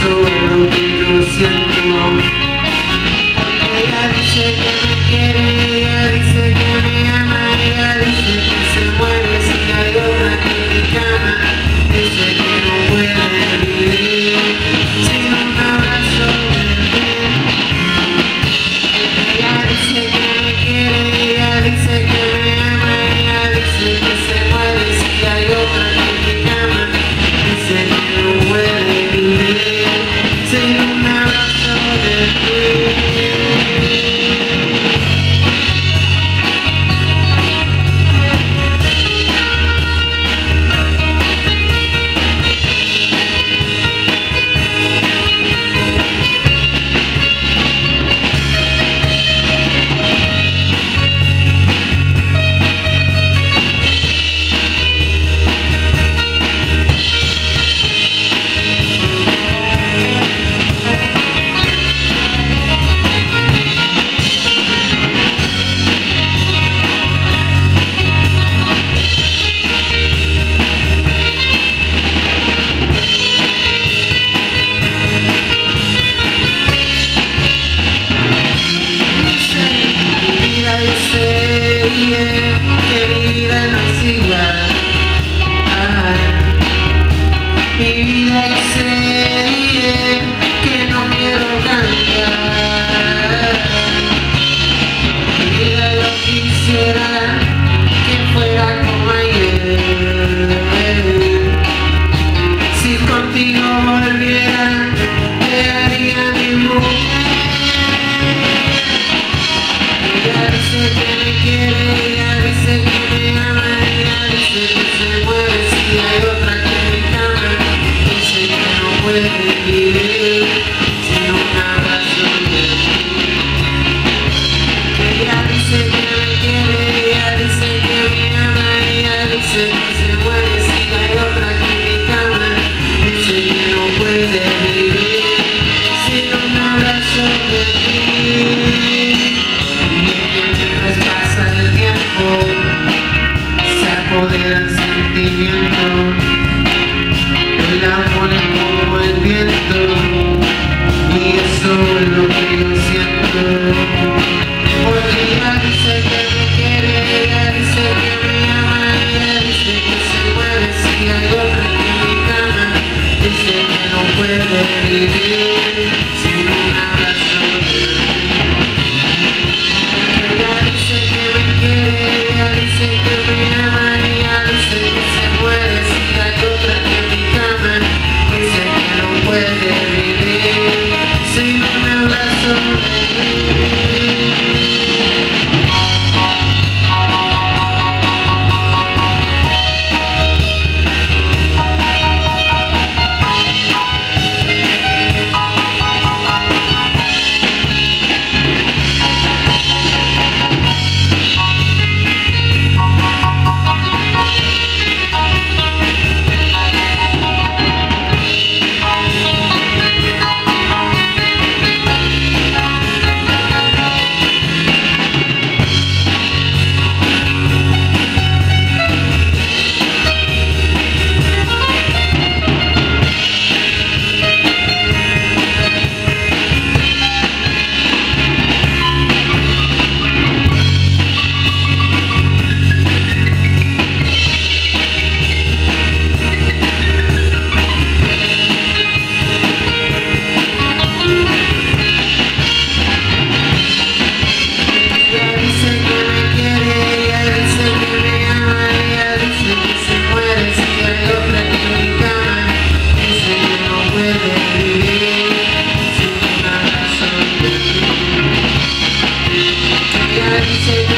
so it'll be to sing along. Okay, think I can get it, No se muere si la hay otra que en mi cama, el Señor no puede vivir sin un abrazo feliz. Mientras pasa el tiempo, se apodera el sentimiento. Tennessee.